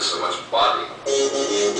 so much body.